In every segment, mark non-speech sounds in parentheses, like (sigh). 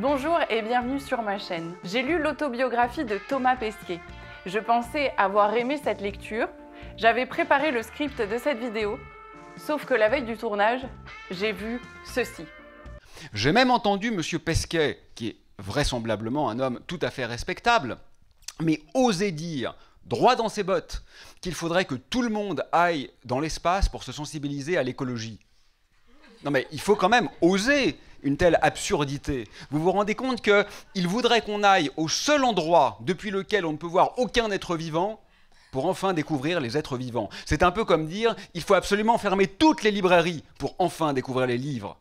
Bonjour et bienvenue sur ma chaîne. J'ai lu l'autobiographie de Thomas Pesquet. Je pensais avoir aimé cette lecture. J'avais préparé le script de cette vidéo. Sauf que la veille du tournage, j'ai vu ceci. J'ai même entendu M. Pesquet, qui est vraisemblablement un homme tout à fait respectable, mais oser dire, droit dans ses bottes, qu'il faudrait que tout le monde aille dans l'espace pour se sensibiliser à l'écologie. Non mais il faut quand même oser une telle absurdité. Vous vous rendez compte qu'il voudrait qu'on aille au seul endroit depuis lequel on ne peut voir aucun être vivant pour enfin découvrir les êtres vivants. C'est un peu comme dire il faut absolument fermer toutes les librairies pour enfin découvrir les livres.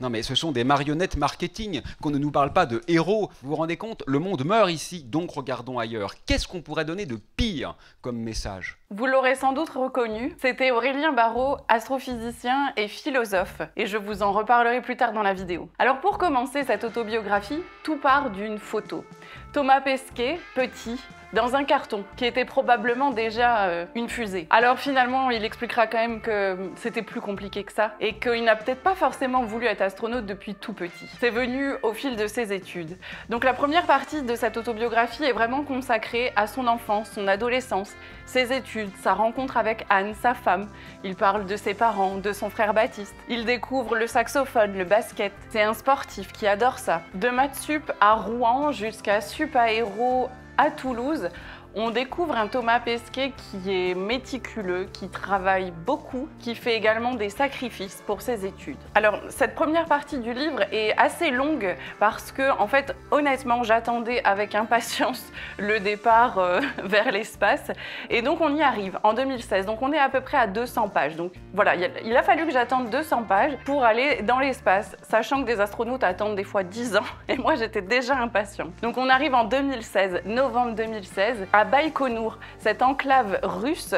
Non mais ce sont des marionnettes marketing, qu'on ne nous parle pas de héros. Vous vous rendez compte Le monde meurt ici, donc regardons ailleurs. Qu'est-ce qu'on pourrait donner de pire comme message? Vous l'aurez sans doute reconnu, c'était Aurélien Barraud, astrophysicien et philosophe, et je vous en reparlerai plus tard dans la vidéo. Alors pour commencer cette autobiographie, tout part d'une photo. Thomas Pesquet, petit, dans un carton qui était probablement déjà euh, une fusée. Alors finalement, il expliquera quand même que c'était plus compliqué que ça et qu'il n'a peut-être pas forcément voulu être astronaute depuis tout petit. C'est venu au fil de ses études. Donc la première partie de cette autobiographie est vraiment consacrée à son enfance, son adolescence, ses études, sa rencontre avec Anne, sa femme. Il parle de ses parents, de son frère Baptiste. Il découvre le saxophone, le basket. C'est un sportif qui adore ça. De Matsup à Rouen jusqu'à Sup Aéro à Toulouse on découvre un Thomas Pesquet qui est méticuleux, qui travaille beaucoup, qui fait également des sacrifices pour ses études. Alors, cette première partie du livre est assez longue parce que, en fait, honnêtement, j'attendais avec impatience (laughs) le départ euh, (laughs) vers l'espace. Et donc, on y arrive en 2016. Donc, on est à peu près à 200 pages. Donc, voilà, il a fallu que j'attende 200 pages pour aller dans l'espace, sachant que des astronautes attendent des fois 10 ans. (laughs) Et moi, j'étais déjà impatient. Donc, on arrive en 2016, novembre 2016 à Baïkonour, cette enclave russe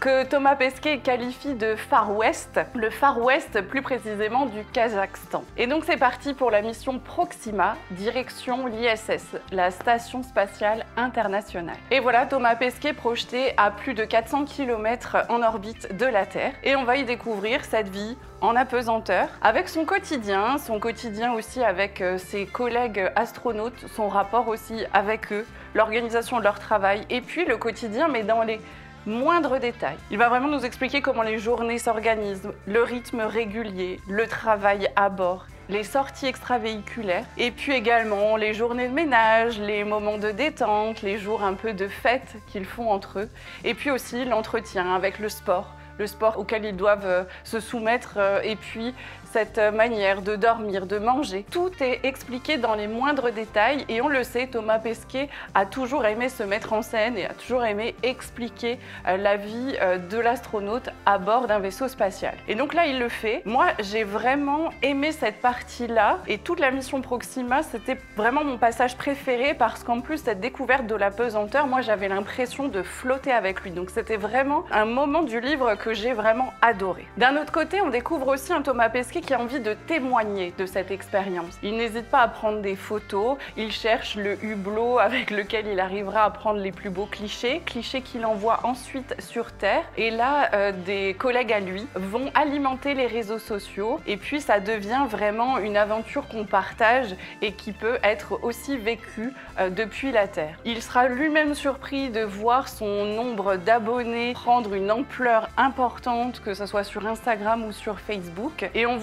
que Thomas Pesquet qualifie de Far West, le Far West plus précisément du Kazakhstan. Et donc c'est parti pour la mission Proxima, direction l'ISS, la Station Spatiale Internationale. Et voilà Thomas Pesquet projeté à plus de 400 km en orbite de la Terre. Et on va y découvrir cette vie en apesanteur, avec son quotidien, son quotidien aussi avec euh, ses collègues astronautes, son rapport aussi avec eux, l'organisation de leur travail, et puis le quotidien mais dans les moindre détail. Il va vraiment nous expliquer comment les journées s'organisent, le rythme régulier, le travail à bord, les sorties extravéhiculaires, et puis également les journées de ménage, les moments de détente, les jours un peu de fête qu'ils font entre eux, et puis aussi l'entretien avec le sport le sport auquel ils doivent euh, se soumettre euh, et puis cette manière de dormir, de manger. Tout est expliqué dans les moindres détails et on le sait, Thomas Pesquet a toujours aimé se mettre en scène et a toujours aimé expliquer euh, la vie de l'astronaute à bord d'un vaisseau spatial. Et donc là, il le fait. Moi, j'ai vraiment aimé cette partie-là et toute la mission Proxima, c'était vraiment mon passage préféré parce qu'en plus, cette découverte de la pesanteur, moi, j'avais l'impression de flotter avec lui. Donc c'était vraiment un moment du livre que j'ai vraiment adoré. D'un autre côté, on découvre aussi un Thomas Pesquet qui a envie de témoigner de cette expérience. Il n'hésite pas à prendre des photos, il cherche le hublot avec lequel il arrivera à prendre les plus beaux clichés, clichés qu'il envoie ensuite sur Terre. Et là, euh, des collègues à lui vont alimenter les réseaux sociaux et puis ça devient vraiment une aventure qu'on partage et qui peut être aussi vécue euh, depuis la Terre. Il sera lui-même surpris de voir son nombre d'abonnés prendre une ampleur importante que ce soit sur Instagram ou sur Facebook. Et on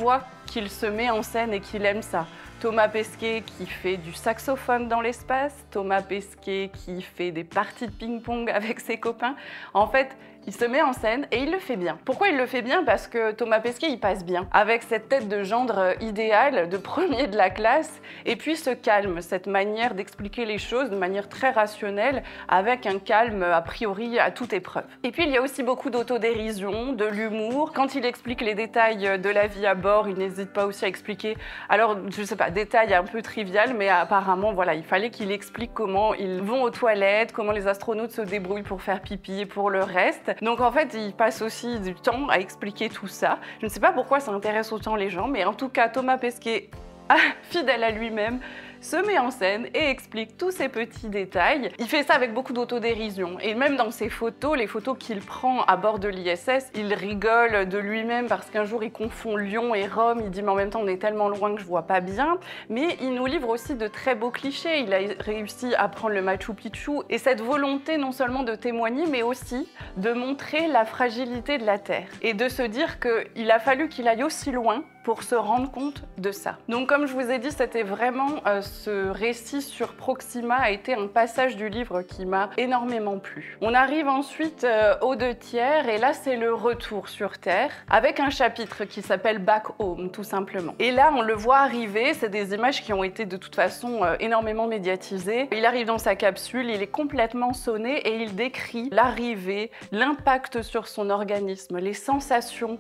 qu'il se met en scène et qu'il aime ça. Thomas Pesquet qui fait du saxophone dans l'espace, Thomas Pesquet qui fait des parties de ping-pong avec ses copains. En fait, il se met en scène et il le fait bien. Pourquoi il le fait bien? Parce que Thomas Pesquet, il passe bien. Avec cette tête de gendre idéale, de (laughs) premier de la classe, et puis ce calme, cette manière d'expliquer les choses de manière très rationnelle, avec un calme a priori à toute épreuve. Et puis il y a aussi beaucoup d'autodérision, de l'humour. Quand il explique les détails de la vie à bord, il n'hésite pas aussi à expliquer, alors je sais pas, détails un peu trivial, mais apparemment, voilà, il fallait qu'il explique comment ils vont aux toilettes, comment les astronautes se débrouillent pour faire pipi et pour le reste. (laughs) Donc en fait, il passe aussi du temps à expliquer tout ça. Je ne sais pas pourquoi ça intéresse autant les gens, mais en tout cas, Thomas Pesquet, (laughs) fidèle à lui-même, se met en scène et explique tous ces petits détails. Il fait ça avec beaucoup d'autodérision. Et même dans ses photos, les photos qu'il prend à bord de l'ISS, il rigole de lui-même parce qu'un jour il confond Lyon et Rome. Il dit mais en même temps on est tellement loin que je vois pas bien. Mais il nous livre aussi de très beaux clichés. Il a réussi à prendre le Machu Picchu et cette volonté non seulement de témoigner mais aussi de montrer la fragilité de la Terre et de se dire qu'il a fallu qu'il aille aussi loin pour se rendre compte de ça. Donc comme je vous ai dit, c'était vraiment euh, ce récit sur Proxima a été un passage du livre qui m'a énormément plu. On arrive ensuite euh, aux deux tiers et là c'est le retour sur Terre avec un chapitre qui s'appelle Back Home tout simplement. Et là on le voit arriver, c'est des images qui ont été de toute façon euh, énormément médiatisées. Il arrive dans sa capsule, il est complètement sonné et il décrit l'arrivée, l'impact sur son organisme, les sensations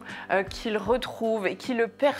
qu'il retrouve et qui le permettent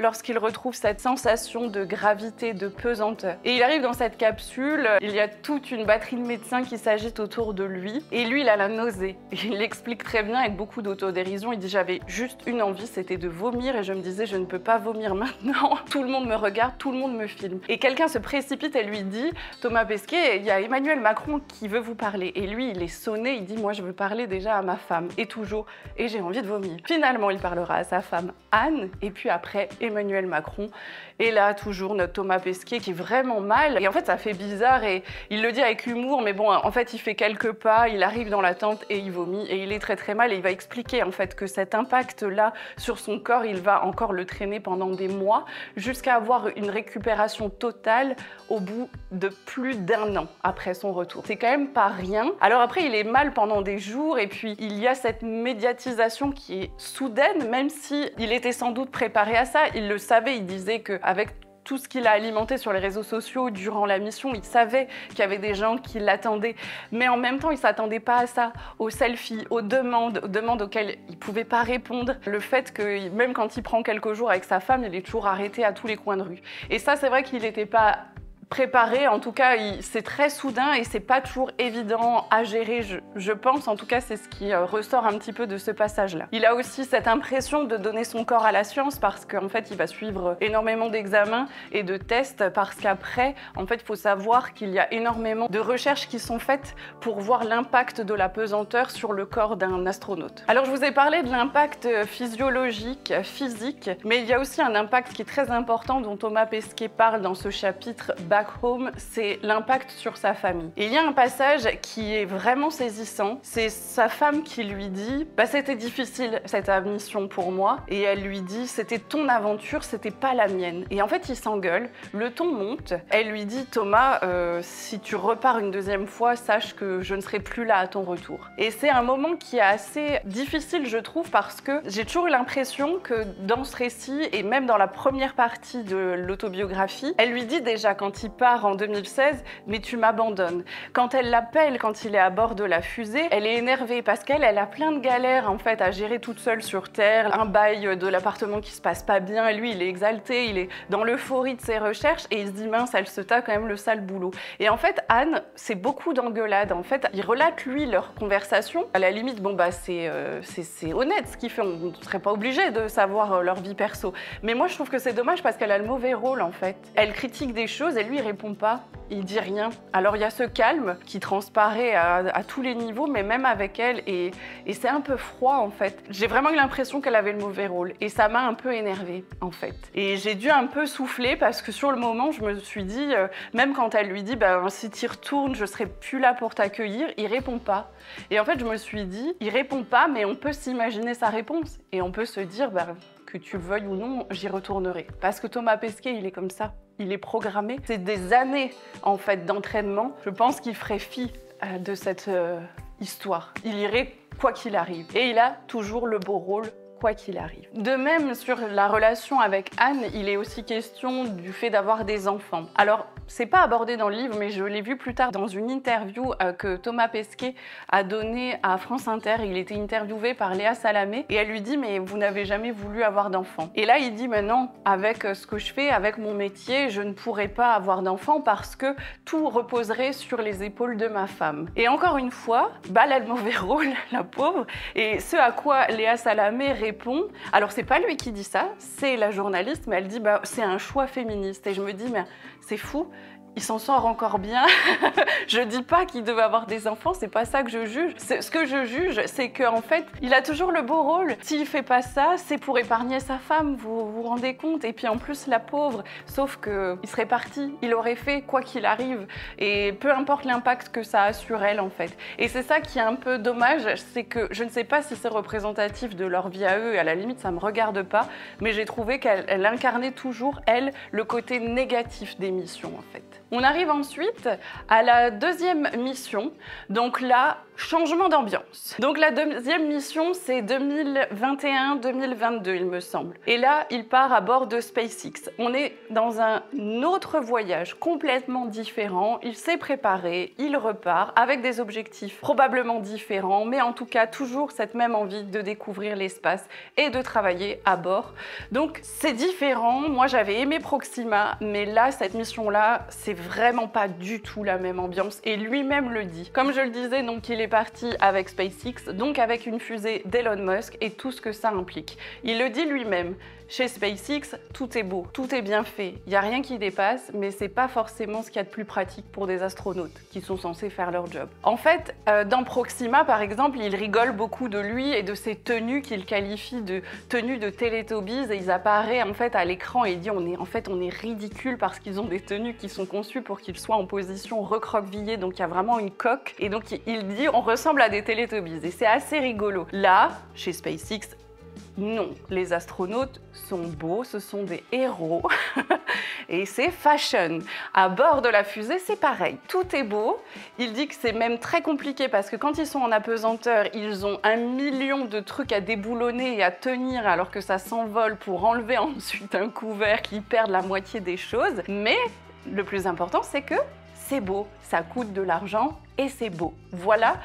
lorsqu'il retrouve cette sensation de gravité, de pesanteur. Et il arrive dans cette capsule, il y a toute une batterie de médecins qui s'agitent autour de lui, et lui, il a la nausée. (laughs) Il l'explique très bien avec beaucoup d'autodérision. Il dit J'avais juste une envie, c'était de vomir, et je me disais Je ne peux pas vomir (laughs) maintenant. Tout le monde me regarde, tout le monde me filme. Et quelqu'un se précipite et lui dit Thomas Pesquet, il y a Emmanuel Macron qui veut vous parler. Et lui, il est sonné, il dit Moi, je veux parler déjà à ma femme, et toujours, et j'ai envie de vomir. Finalement, il parlera à sa femme Anne, et puis après Emmanuel Macron. Et là, toujours notre Thomas Pesquet qui est vraiment mal. Et en fait, ça fait bizarre et il le dit avec humour, mais bon, en fait, il fait quelques pas, il arrive dans la tente et il vomit et il est très très mal. Et il va expliquer en fait que cet impact-là sur son corps, il va encore le traîner pendant des mois jusqu'à avoir une récupération totale au bout de plus d'un an après son retour. C'est quand même pas rien. Alors après, il est mal pendant des jours et puis il y a cette médiatisation qui est soudaine, même si il était sans doute préparé à ça. Il le savait, il disait qu'avec tout ce qu'il a alimenté sur les réseaux sociaux durant la mission, il savait qu'il y avait des gens qui l'attendaient. Mais en même temps, il ne s'attendait pas à ça, aux selfies, aux demandes, aux demandes auxquelles il ne pouvait pas répondre. Le fait que même quand il prend quelques jours avec sa femme, il est toujours arrêté à tous les coins de rue. Et ça, c'est vrai qu'il n'était pas préparé. En tout cas, c'est très soudain et c'est pas toujours évident à gérer, je, pense. En tout cas, c'est ce qui euh, ressort un petit peu de ce passage-là. Il a aussi cette impression de donner son corps à la science parce qu'en fait, il va suivre énormément d'examens et de tests parce qu'après, en fait, il faut savoir qu'il y a énormément de recherches qui sont faites pour voir l'impact de la pesanteur sur le corps d'un astronaute. Alors, je vous ai parlé de l'impact physiologique, physique, mais il y a aussi un impact qui est très important dont Thomas Pesquet parle dans ce chapitre Back Home, c'est l'impact sur sa famille. Et il y a un passage qui est vraiment saisissant. C'est sa femme qui lui dit bah, C'était difficile cette mission pour moi. Et elle lui dit C'était ton aventure, c'était pas la mienne. Et en fait, il s'engueule. Le ton monte. Elle lui dit Thomas, euh, si tu repars une deuxième fois, sache que je ne serai plus là à ton retour. Et c'est un moment qui est assez difficile, je trouve, parce que j'ai toujours eu l'impression que dans ce récit, et même dans la première partie de l'autobiographie, elle lui dit déjà quand part en 2016, mais tu m'abandonnes. Quand elle l'appelle, quand il est à bord de la fusée, elle est énervée parce qu'elle, elle a plein de galères en fait à gérer toute seule sur Terre, un bail de l'appartement qui se passe pas bien, lui il est exalté, il est dans l'euphorie de ses recherches et il se dit mince, elle se tape quand même le sale boulot. Et en fait, Anne, c'est beaucoup d'engueulades. En fait, il relate lui leur conversation. À la limite, bon bah c'est euh, c'est honnête ce qu'il fait, on ne serait pas obligé de savoir euh, leur vie perso. Mais moi je trouve que c'est dommage parce qu'elle a le mauvais rôle en fait. Elle critique des choses et lui répond pas, il dit rien. Alors il y a ce calme qui transparaît à, tous les niveaux, mais même avec elle, et, c'est un peu froid en fait. J'ai vraiment eu l'impression qu'elle avait le mauvais rôle, et ça m'a un peu énervée en fait. Et j'ai dû un peu souffler parce que sur le moment, je me suis dit, euh, même quand elle lui dit, ben, si tu retournes, je serai plus là pour t'accueillir, il répond pas. Et en fait, je me suis dit, il répond pas, mais on peut s'imaginer sa réponse, et on peut se dire, ben, que tu veuilles ou non, j'y retournerai. Parce que Thomas Pesquet, il est comme ça il est programmé. C'est des années en fait d'entraînement. Je pense qu'il ferait fi euh, de cette euh, histoire. Il irait quoi qu'il arrive. Et il a toujours le beau rôle quoi qu'il arrive. De même, sur la relation avec Anne, il est aussi question du fait d'avoir des enfants. Alors, c'est pas abordé dans le livre, mais je l'ai vu plus tard dans une interview euh, que Thomas Pesquet a donnée à France Inter. Il était interviewé par Léa Salamé et elle lui dit Mais vous n'avez jamais voulu avoir d'enfants. Et là, il dit Mais non, avec euh, ce que je fais, avec mon métier, je ne pourrais pas avoir d'enfants parce que tout reposerait sur les épaules de ma femme. Et encore une fois, elle a le mauvais (laughs) rôle, la pauvre. Et ce à quoi Léa Salamé alors c'est pas lui qui dit ça, c'est la journaliste, mais elle dit bah, c'est un choix féministe. Et je me dis, mais c'est fou, il s'en sort encore bien. (laughs) je dis pas qu'il devait avoir des enfants, c'est pas ça que je juge. Ce que je juge, c'est qu'en fait, il a toujours le beau rôle. S'il fait pas ça, c'est pour épargner sa femme, vous vous rendez compte Et puis en plus, la pauvre, sauf que il serait parti, il aurait fait quoi qu'il arrive. Et peu importe l'impact que ça a sur elle, en fait. Et c'est ça qui est un peu dommage, c'est que je ne sais pas si c'est représentatif de leur vie à eux, à la limite, ça me regarde pas, mais j'ai trouvé qu'elle incarnait toujours, elle, le côté négatif des missions, en fait. On arrive ensuite à la deuxième mission. Donc là, Changement d'ambiance. Donc la deuxième mission, c'est 2021-2022, il me semble. Et là, il part à bord de SpaceX. On est dans un autre voyage complètement différent. Il s'est préparé, il repart avec des objectifs probablement différents, mais en tout cas toujours cette même envie de découvrir l'espace et de travailler à bord. Donc c'est différent. Moi, j'avais aimé Proxima, mais là, cette mission-là, c'est vraiment pas du tout la même ambiance. Et lui-même le dit. Comme je le disais, donc il est parti avec SpaceX, donc avec une fusée d'Elon Musk et tout ce que ça implique. Il le dit lui-même, chez SpaceX, tout est beau, tout est bien fait, il n'y a rien qui dépasse, mais c'est pas forcément ce qu'il y a de plus pratique pour des astronautes qui sont censés faire leur job. En fait, euh, dans Proxima, par exemple, il rigole beaucoup de lui et de ses tenues qu'il qualifie de tenues de Teletubbies et ils apparaissent en fait à l'écran et il dit on est en fait on est ridicule parce qu'ils ont des tenues qui sont conçues pour qu'ils soient en position recroquevillée, donc il y a vraiment une coque et donc il dit on ressemble à des Teletubbies et c'est assez rigolo. Là, chez SpaceX, non, les astronautes sont beaux, ce sont des héros (laughs) et c'est fashion. À bord de la fusée, c'est pareil, tout est beau. Il dit que c'est même très compliqué parce que quand ils sont en apesanteur, ils ont un million de trucs à déboulonner et à tenir alors que ça s'envole pour enlever (laughs) ensuite un couvert qui perd la moitié des choses. Mais le plus important, c'est que c'est beau, ça coûte de l'argent et c'est beau. Voilà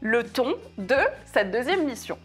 le ton de cette deuxième mission.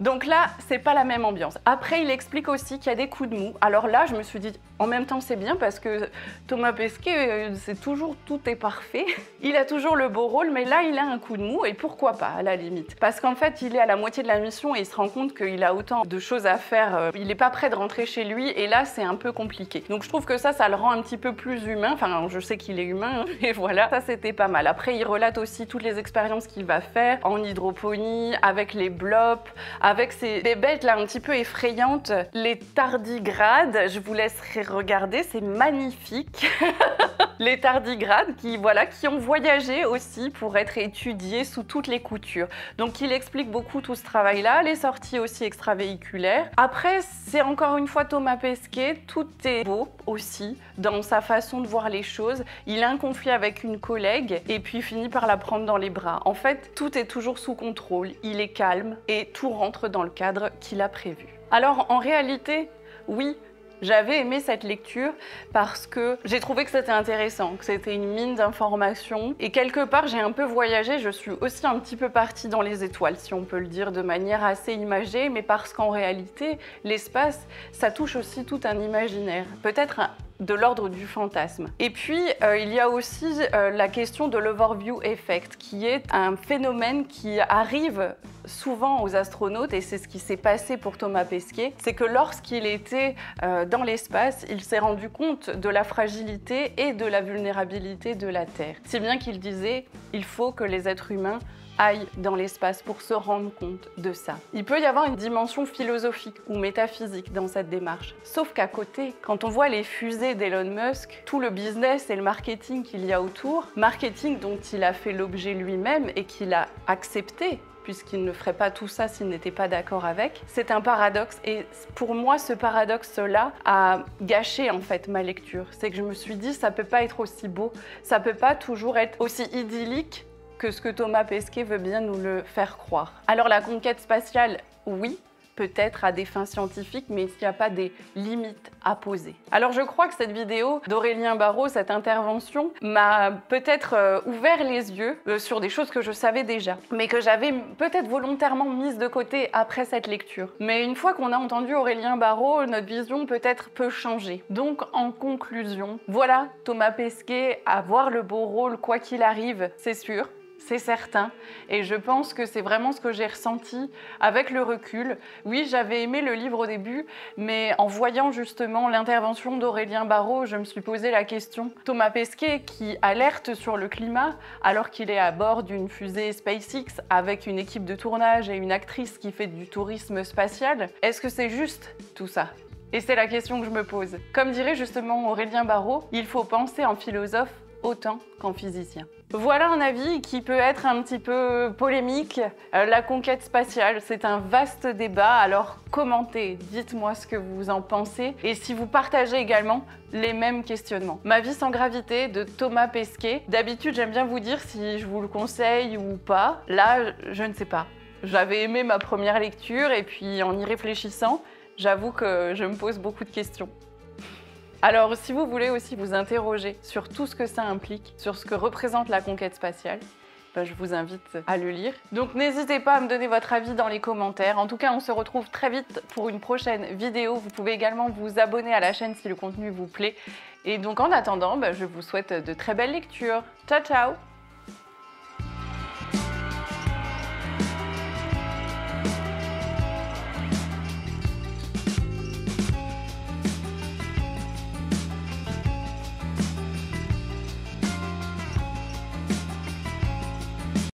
Donc là, c'est pas la même ambiance. Après, il explique aussi qu'il y a des coups de mou. Alors là, je me suis dit, en même temps, c'est bien parce que Thomas Pesquet, euh, c'est toujours tout est parfait. (laughs) Il a toujours le beau rôle, mais là, il a un coup de mou et pourquoi pas, à la limite. Parce qu'en fait, il est à la moitié de la mission et il se rend compte qu'il a autant de choses à faire. Euh, il n'est pas prêt de rentrer chez lui et là, c'est un peu compliqué. Donc je trouve que ça, ça le rend un petit peu plus humain. Enfin, je sais qu'il est humain, (laughs) et voilà, ça c'était pas mal. Après, il relate aussi toutes les expériences qu'il va faire en hydroponie, avec les blops, avec ces bêtes là un petit peu effrayantes, les tardigrades. Je vous laisserai regarder, c'est magnifique. (laughs) les tardigrades qui, voilà, qui ont voyagé aussi pour être étudiés sous toutes les coutures. Donc il explique beaucoup tout ce travail-là, les sorties aussi extravéhiculaires. Après, c'est encore une fois Thomas Pesquet, tout est beau aussi dans sa façon de voir les choses. Il a un conflit avec une collègue et puis finit par la prendre dans les bras. En fait, tout est toujours sous contrôle, il est calme et tout dans le cadre qu'il a prévu. Alors en réalité, oui, j'avais aimé cette lecture parce que j'ai trouvé que c'était intéressant, que c'était une mine d'informations. Et quelque part, j'ai un peu voyagé, je suis aussi un petit peu partie dans les étoiles, si on peut le dire de manière assez imagée, mais parce qu'en réalité, l'espace, ça touche aussi tout un imaginaire. Peut-être de l'ordre du fantasme. Et puis, euh, il y a aussi euh, la question de l'overview effect, qui est un phénomène qui arrive souvent aux astronautes, et c'est ce qui s'est passé pour Thomas Pesquet, c'est que lorsqu'il était euh, dans l'espace, il s'est rendu compte de la fragilité et de la vulnérabilité de la Terre. Si bien qu'il disait, il faut que les êtres humains aille dans l'espace pour se rendre compte de ça. Il peut y avoir une dimension philosophique ou métaphysique dans cette démarche. Sauf qu'à côté, quand on voit les fusées d'Elon Musk, tout le business et le marketing qu'il y a autour, marketing dont il a fait l'objet lui-même et qu'il a accepté puisqu'il ne ferait pas tout ça s'il n'était pas d'accord avec. C'est un paradoxe et pour moi ce paradoxe-là a gâché en fait ma lecture. C'est que je me suis dit ça peut pas être aussi beau, ça peut pas toujours être aussi idyllique que ce que Thomas Pesquet veut bien nous le faire croire. Alors la conquête spatiale, oui, peut-être à des fins scientifiques, mais il n'y a pas des limites à poser? Alors je crois que cette vidéo d'Aurélien Barraud, cette intervention, m'a peut-être euh, ouvert les yeux euh, sur des choses que je savais déjà, mais que j'avais peut-être volontairement mises de côté après cette lecture. Mais une fois qu'on a entendu Aurélien Barraud, notre vision peut-être peut changer. Donc en conclusion, voilà Thomas Pesquet à voir le beau rôle quoi qu'il arrive, c'est sûr c'est certain. Et je pense que c'est vraiment ce que j'ai ressenti avec le recul. Oui, j'avais aimé le livre au début, mais en voyant justement l'intervention d'Aurélien Barraud, je me suis posé la question. Thomas Pesquet, qui alerte sur le climat alors qu'il est à bord d'une fusée SpaceX avec une équipe de tournage et une actrice qui fait du tourisme spatial, est-ce que c'est juste tout ça? Et c'est la question que je me pose. Comme dirait justement Aurélien Barraud, il faut penser en philosophe autant qu'en physicien. Voilà un avis qui peut être un petit peu polémique. Euh, la conquête spatiale, c'est un vaste débat, alors commentez, dites-moi ce que vous en pensez et si vous partagez également les mêmes questionnements. Ma vie sans gravité de Thomas Pesquet. D'habitude, j'aime bien vous dire si je vous le conseille ou pas. Là, je ne sais pas. J'avais aimé ma première lecture et puis en y réfléchissant, j'avoue que je me pose beaucoup de questions. Alors, si vous voulez aussi vous interroger sur tout ce que ça implique, sur ce que représente la conquête spatiale, ben, je vous invite à le lire. Donc n'hésitez pas à me donner votre avis dans les commentaires. En tout cas, on se retrouve très vite pour une prochaine vidéo. Vous pouvez également vous abonner à la chaîne si le contenu vous plaît. Et donc en attendant, ben, je vous souhaite de très belles lectures. Ciao ciao